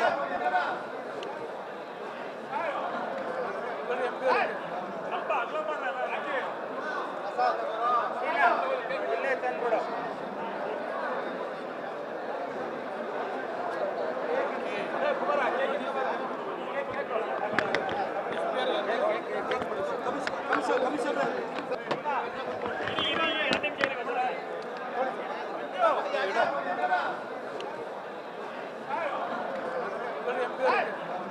Come on, come on. good. Hey.